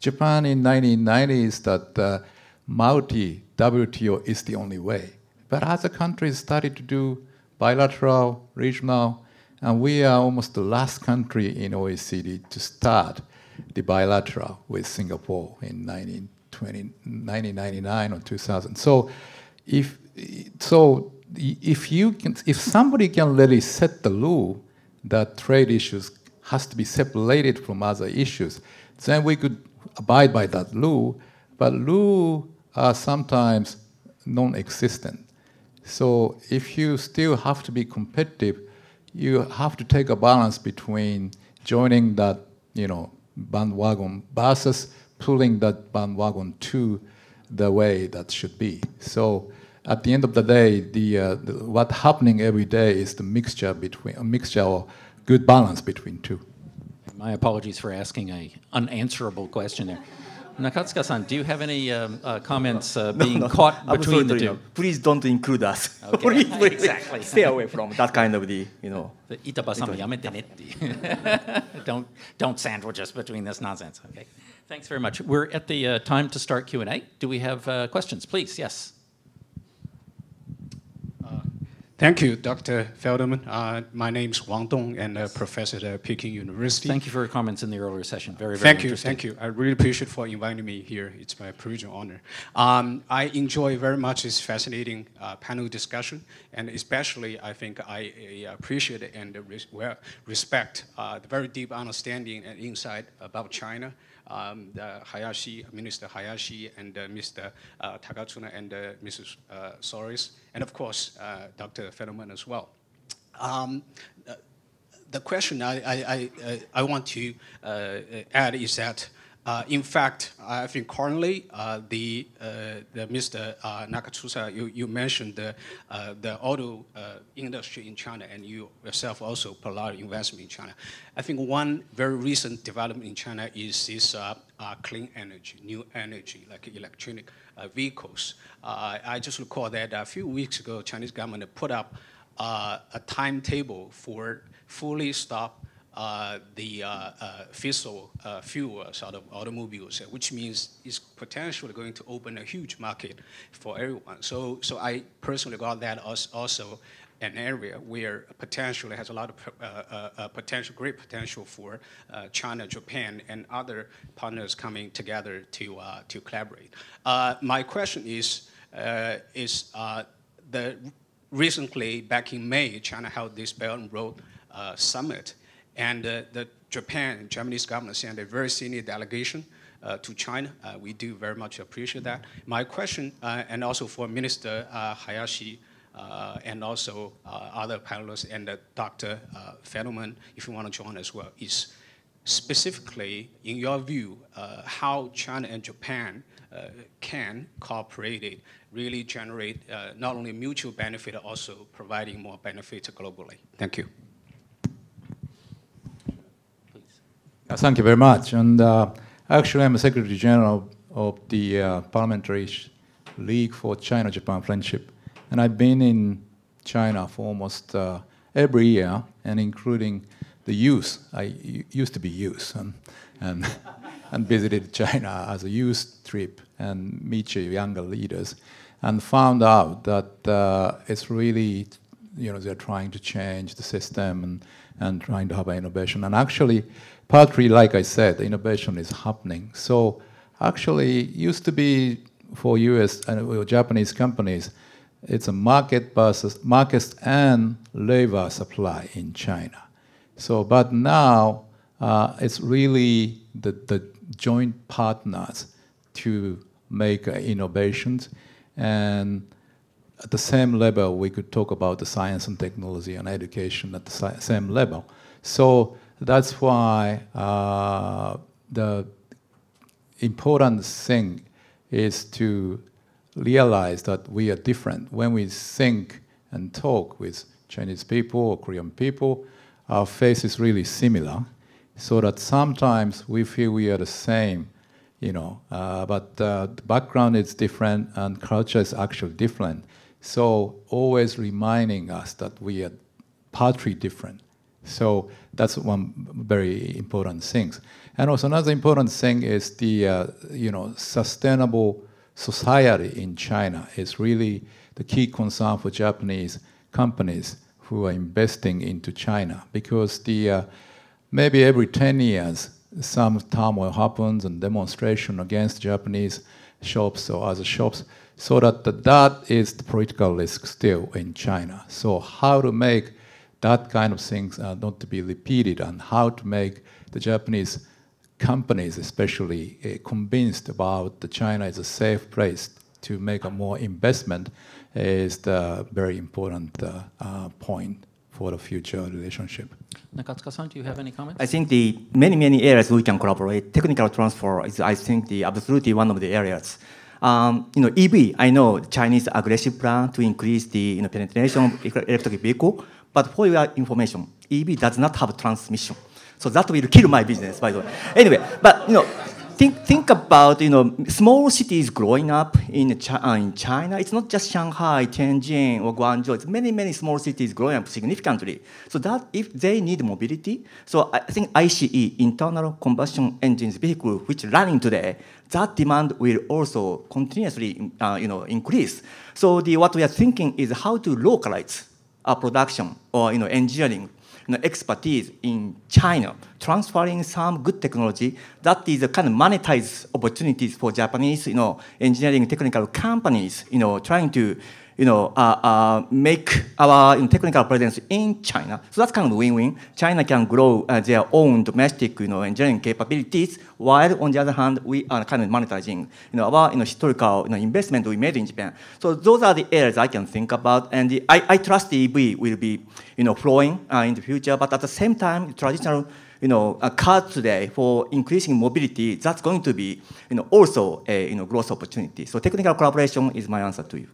Japan in 1990s that uh, multi WTO is the only way. But other countries started to do bilateral, regional, and we are almost the last country in OECD to start the bilateral with Singapore in 1999 or 2000. So if, so if, you can, if somebody can really set the rule that trade issues has to be separated from other issues, then we could abide by that rule. But rules are sometimes non-existent. So if you still have to be competitive, you have to take a balance between joining that, you know, bandwagon versus pulling that bandwagon to the way that should be. So at the end of the day, the, uh, the what's happening every day is the mixture between a mixture or good balance between two. My apologies for asking a unanswerable question there. Nakatsuka san, do you have any um, uh, comments uh, being no, no, caught between the two? No. Please don't include us. Okay. please, please, exactly. Stay away from that kind of the, you know. The ne don't, don't sandwich us between this nonsense. Okay. Thanks very much. We're at the uh, time to start Q&A. Do we have uh, questions? Please, yes. Thank you, Dr. Feldman. Uh, my name is Wang Dong, and a professor at Peking University. Thank you for your comments in the earlier session. Very, very Thank you, thank you. I really appreciate for inviting me here. It's my privilege and honor. Um, I enjoy very much this fascinating uh, panel discussion, and especially I think I, uh, appreciate and respect uh, the very deep understanding and insight about China. Um, Hayashi, Minister Hayashi, and uh, Mr. Uh, Takatsuna, and uh, Mrs. Solis, and of course Dr. Feldman as well. Um, the question I, I, I, I want to add is that, uh, in fact, I think currently uh, the, uh, the Mr. Uh, Nakatsuka, you, you mentioned the, uh, the auto uh, industry in China, and you yourself also put a lot of investment in China. I think one very recent development in China is this clean energy, new energy, like electronic vehicles. I just recall that a few weeks ago, Chinese government put up a timetable for fully stop uh, the uh, uh, fossil uh, fuels out of automobiles, which means it's potentially going to open a huge market for everyone. So, so I personally got that as also an area where potentially has a lot of uh, uh, potential, great potential for uh, China, Japan, and other partners coming together to, to collaborate. My question is, is the recently, back in May, China held this Belt and Road Summit, and uh, the Japan, Japanese government sent a very senior delegation uh, to China. Uh, we do very much appreciate that. My question, uh, and also for Minister uh, Hayashi, uh, and also other panelists, and Dr. Uh, Feldman, if you want to join as well, is specifically, in your view, how China and Japan can cooperate, really generate not only mutual benefit, but also providing more benefit globally. Thank you. Uh, Thank you very much. And uh, actually, I'm a Secretary General of the uh, Parliamentary League for China-Japan Friendship, and I've been in China for almost uh, every year, and including the youth. I used to be youth, and and, and visited China as a youth trip and meet younger leaders, and found out that uh, it's really you know, they're trying to change the system and, and trying to have innovation. And actually, partly, like I said, innovation is happening. So actually, used to be for US and Japanese companies, it's a market versus market and labor supply in China. So, but now uh, it's really the, the joint partners to make uh, innovations and at the same level, we could talk about the science and technology and education at the same level. So that's why uh, the important thing is to realize that we are different. When we think and talk with Chinese people or Korean people, our face is really similar, so that sometimes we feel we are the same, you know, uh, but uh, the background is different and culture is actually different. So always reminding us that we are partly different. So that's one very important thing. And also another important thing is the uh, you know sustainable society in China is really the key concern for Japanese companies who are investing into China because the uh, maybe every 10 years some turmoil happens and demonstration against Japanese shops or other shops so that that is the political risk still in China. So how to make that kind of things are not to be repeated and how to make the Japanese companies especially uh, convinced about the China is a safe place to make a more investment is the very important uh, uh, point for the future relationship. Nakatsuka-san, do you have any comments? I think the many, many areas we can collaborate. Technical transfer is, I think, the absolutely one of the areas. Um, you know, EV, I know Chinese aggressive plan to increase the you know, penetration of electric vehicle, but for your information, EV does not have transmission. So that will kill my business, by the way. Anyway, but you know, think, think about you know small cities growing up in, uh, in China. It's not just Shanghai, Tianjin, or Guangzhou. It's many many small cities growing up significantly. So that if they need mobility, so I think ICE internal combustion engines vehicle which running today, that demand will also continuously uh, you know increase. So the what we are thinking is how to localize our production or you know engineering you know, expertise in China, transferring some good technology that is a kind of monetized opportunities for Japanese, you know, engineering technical companies, you know, trying to you know, uh, uh, make our you know, technical presence in China. So that's kind of win-win. China can grow uh, their own domestic, you know, engineering capabilities, while on the other hand, we are kind of monetizing, you know, our you know, historical you know, investment we made in Japan. So those are the areas I can think about, and the, I, I trust the EV will be, you know, flowing uh, in the future. But at the same time, traditional you know, a card today for increasing mobility, that's going to be, you know, also a you know, growth opportunity. So technical collaboration is my answer to you.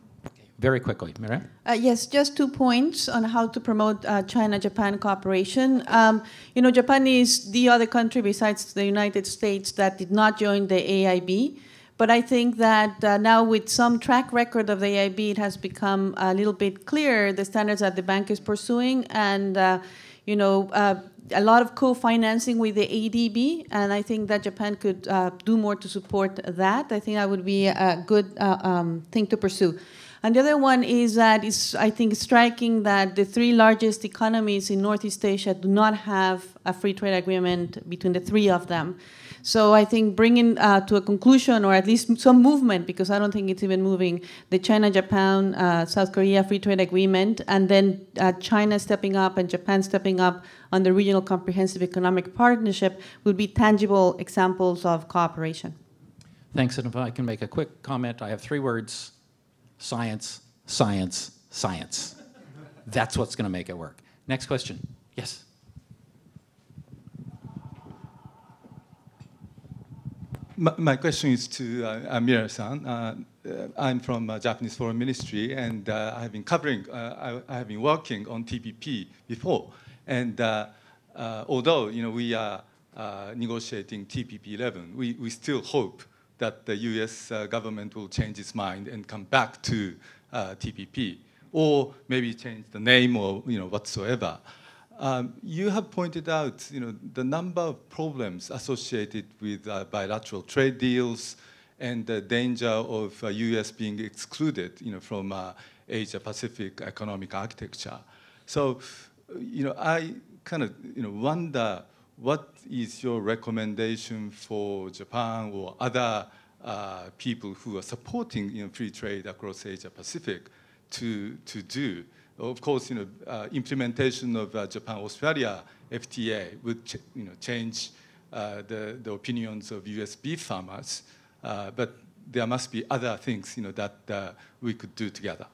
Very quickly, Mireya? Uh, yes, just two points on how to promote uh, China-Japan cooperation. Um, you know, Japan is the other country besides the United States that did not join the AIIB. But I think that uh, now with some track record of the AIIB, it has become a little bit clearer the standards that the bank is pursuing. And, uh, you know, uh, a lot of co-financing with the ADB, and I think that Japan could uh, do more to support that. I think that would be a good um, thing to pursue. And the other one is that it's, I think, striking that the three largest economies in Northeast Asia do not have a free trade agreement between the three of them. So I think bringing uh, to a conclusion, or at least some movement, because I don't think it's even moving, the China-Japan, uh, South Korea free trade agreement, and then uh, China stepping up and Japan stepping up on the regional comprehensive economic partnership would be tangible examples of cooperation. Thanks, and if I can make a quick comment, I have three words science, science, science. That's what's going to make it work. Next question. Yes. My, question is to uh, Mireya-san. Uh, uh, I'm from uh, Japanese Foreign Ministry, and uh, I have been covering, uh, I, I, have been working on TPP before. And uh, although you know we are negotiating TPP 11, we, we still hope that the US uh, government will change its mind and come back to uh, TPP, or maybe change the name or you know whatsoever. Um, you have pointed out you know the number of problems associated with uh, bilateral trade deals and the danger of US uh, being excluded you know from uh, Asia Pacific economic architecture. So you know I kind of you know wonder what is your recommendation for Japan or other uh, people who are supporting you know, free trade across Asia Pacific to, to do? Of course, you know, uh, implementation of uh, Japan-Australia FTA would you know, change uh, the, the opinions of US beef farmers, uh, but there must be other things you know, that uh, we could do together.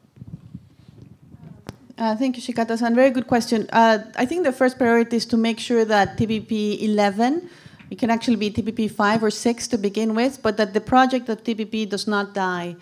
Uh, thank you, Shikata-san. Very good question. Uh, I think the first priority is to make sure that TPP 11, it can actually be TPP 5 or 6 to begin with, but that the project of TPP does not die.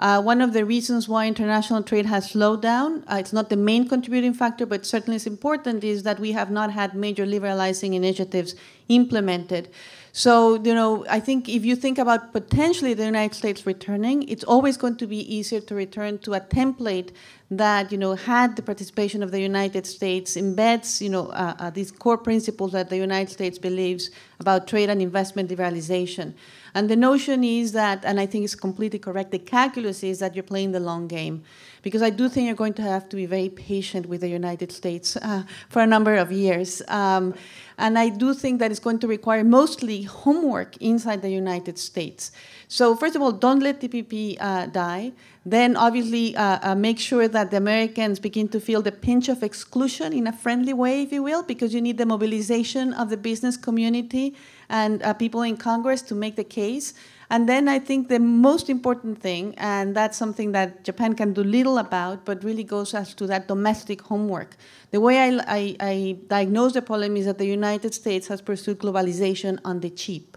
Uh, one of the reasons why international trade has slowed down, uh, it's not the main contributing factor, but certainly it's important, is that we have not had major liberalizing initiatives implemented. So, you know, I think if you think about potentially the United States returning, it's always going to be easier to return to a template that, you know, had the participation of the United States embeds, you know, uh, uh, these core principles that the United States believes about trade and investment liberalization. And the notion is that, and I think it's completely correct, the calculus is that you're playing the long game. because I do think you're going to have to be very patient with the United States uh, for a number of years. Um, and I do think that it's going to require mostly homework inside the United States. So first of all, don't let TPP uh, die. Then obviously uh, uh, make sure that the Americans begin to feel the pinch of exclusion in a friendly way, if you will, because you need the mobilization of the business community and uh, people in Congress to make the case. And then I think the most important thing, and that's something that Japan can do little about, but really goes as to that domestic homework. The way I, I, I diagnose the problem is that the United States has pursued globalization on the cheap.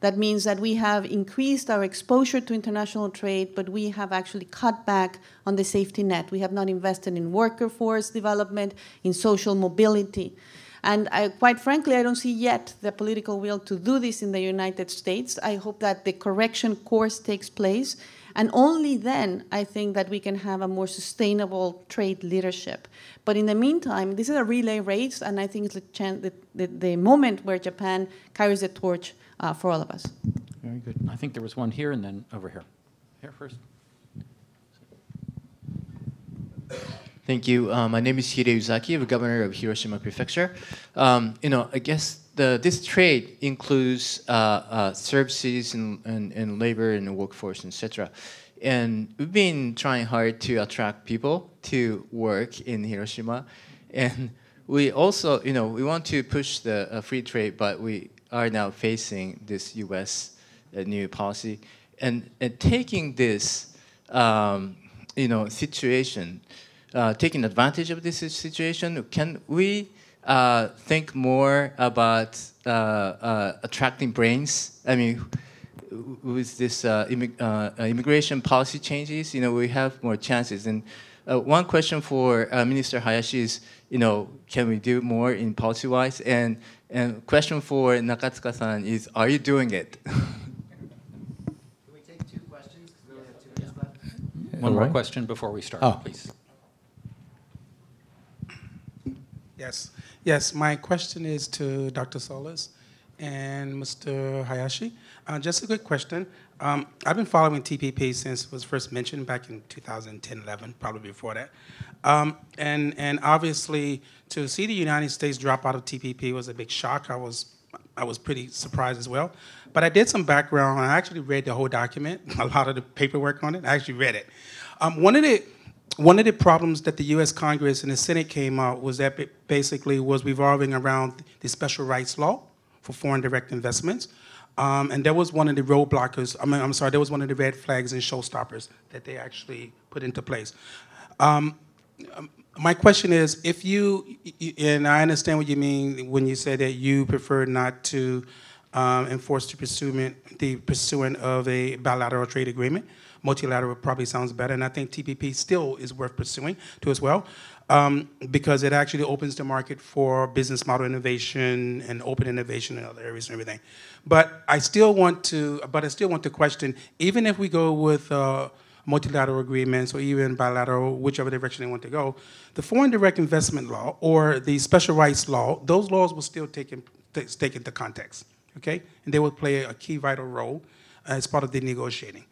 That means that we have increased our exposure to international trade, but we have actually cut back on the safety net. We have not invested in worker force development, in social mobility. And I, quite frankly, I don't see yet the political will to do this in the United States. I hope that the correction course takes place. And only then I think that we can have a more sustainable trade leadership. But in the meantime, this is a relay race, and I think it's the, the, the, moment where Japan carries the torch uh, for all of us. Very good. I think there was one here and then over here. Here first. Thank you. Uh, my name is Hide Yuzaki, the governor of Hiroshima Prefecture. Um, you know, I guess the, this trade includes uh, uh, services and, and, and, labor and workforce, etc. And we've been trying hard to attract people to work in Hiroshima. And we also, you know, we want to push the uh, free trade, but we are now facing this U.S. Uh, new policy. And, and taking this, um, you know, situation, uh, taking advantage of this situation, can we uh, think more about uh, uh attracting brains? I mean, with this uh, immig uh, immigration policy changes, you know, we have more chances. And one question for Minister Hayashi is, you know, can we do more in policy-wise? And and question for Nakatsuka-san is, are you doing it? One more question before we start, oh. please. Yes, yes. My question is to Dr. Solis and Mr. Hayashi. Uh, just a quick question. Um, I've been following TPP since it was first mentioned back in 2010, 11, probably before that. Um, and, and obviously, to see the United States drop out of TPP was a big shock. I was, I was pretty surprised as well. But I did some background. I actually read the whole document, a lot of the paperwork on it. I actually read it. Um, one of the one of the problems that the U.S. Congress and the Senate came out was that basically was revolving around the special rights law for foreign direct investments. Um, and that was one of the roadblockers, I mean, I'm sorry, that was one of the red flags and showstoppers that they actually put into place. Um, my question is, if you, and I understand what you mean when you say that you prefer not to um, enforce the pursuant, the pursuant of a bilateral trade agreement, multilateral probably sounds better, and I think TPP still is worth pursuing too as well, um, because it actually opens the market for business model innovation and open innovation in other areas and everything. But I still want to, but I still want to question, even if we go with uh, multilateral agreements or even bilateral, whichever direction they want to go, the foreign direct investment law or the special rights law, those laws will still take, in, take into context, okay? And they will play a key vital role as part of the negotiating.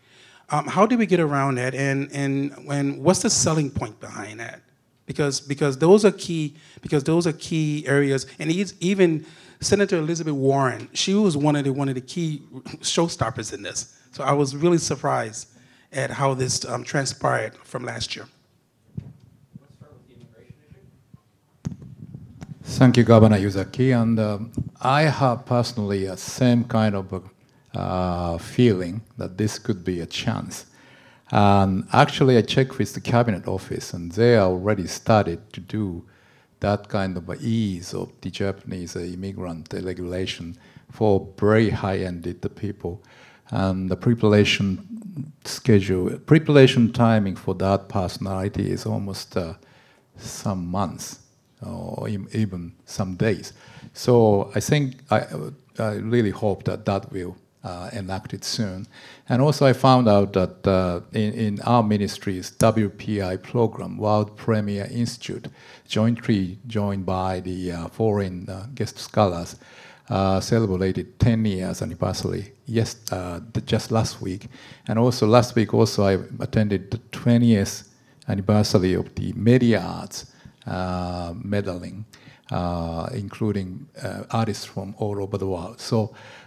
Um, how do we get around that, and and and what's the selling point behind that? Because because those are key because those are key areas, and even Senator Elizabeth Warren, she was one of the one of the key showstoppers in this. So I was really surprised at how this um, transpired from last year. Thank you, Governor Yuzaki. And um, I have personally a same kind of uh, feeling that this could be a chance. And actually, I checked with the cabinet office, and they already started to do that kind of ease of the Japanese immigrant regulation for very high-ended people. And the preparation schedule, preparation timing for that personality is almost uh, some months or even some days. So I think I, I really hope that that will uh, enacted soon. And also I found out that uh, in, in our ministry's WPI program, World Premier Institute, jointly joined by the uh, foreign uh, guest scholars, uh, celebrated 10 years anniversary yes, uh, just last week. And also last week also I attended the 20th anniversary of the Media Arts uh, medaling, uh, including uh, artists from all over the world. So uh,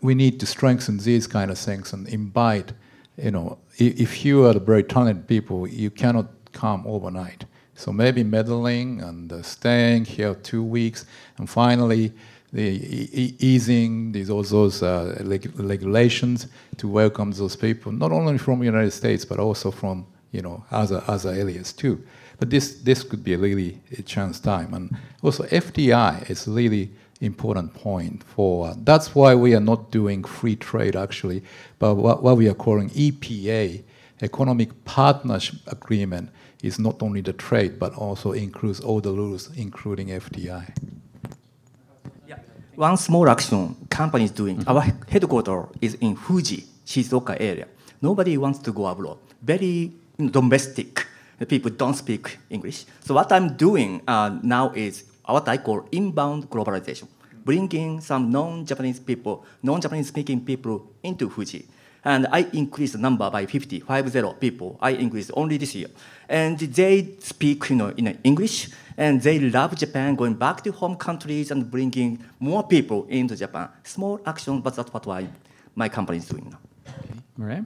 we need to strengthen these kind of things and invite, you know, if you are the very talented people, you cannot come overnight. So maybe meddling and uh, staying here two weeks, and finally the easing these all those uh, regulations to welcome those people, not only from the United States but also from you know other other areas too. But this this could be a really a chance time, and also FDI is really important point for uh, that's why we are not doing free trade actually, but what, what we are calling EPA, Economic Partnership Agreement is not only the trade, but also includes all the rules, including FDI. Yeah. One small action company is doing, mm -hmm. our headquarters is in Fuji, Shizuoka area. Nobody wants to go abroad. Very domestic. People don't speak English. So what I'm doing uh, now is what I call inbound globalization, bringing some non-Japanese people, non-Japanese speaking people into Fuji and I increased the number by 50, 50 people. I increased only this year. And they speak you know, in English, and they love Japan, going back to home countries and bringing more people into Japan. Small action, but that's what I, my company is doing now. Okay.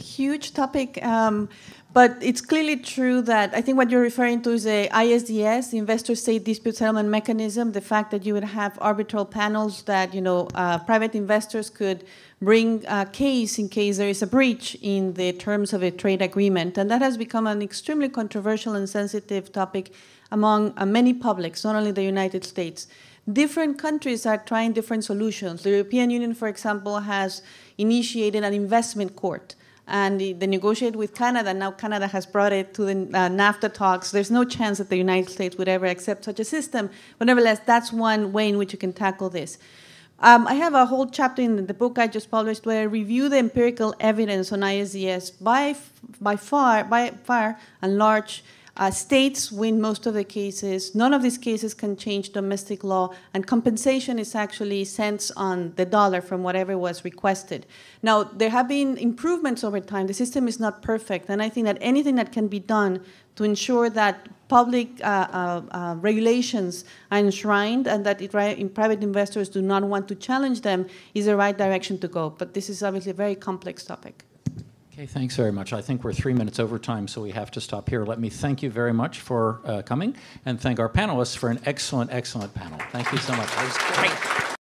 Huge topic. Um, but it's clearly true that I think what you're referring to is the ISDS, the Investor State Dispute Settlement Mechanism, the fact that you would have arbitral panels that, you know, uh, private investors could bring a case in case there is a breach in the terms of a trade agreement. And that has become an extremely controversial and sensitive topic among uh, many publics, not only the United States. Different countries are trying different solutions. The European Union, for example, has initiated an investment court and they negotiate with Canada. Now Canada has brought it to the uh, NAFTA talks. There's no chance that the United States would ever accept such a system. But nevertheless, that's one way in which you can tackle this. Um, I have a whole chapter in the book I just published where I review the empirical evidence on ISDS by, by far, by far and large uh, states win most of the cases. None of these cases can change domestic law, and compensation is actually cents on the dollar from whatever was requested. Now, there have been improvements over time. The system is not perfect, and I think that anything that can be done to ensure that public uh, uh, uh regulations are enshrined and that it, private investors do not want to challenge them is the right direction to go. But this is obviously a very complex topic. Okay, thanks very much. I think we're three minutes over time, so we have to stop here. Let me thank you very much for uh, coming and thank our panelists for an excellent, excellent panel. Thank you so much. That was great.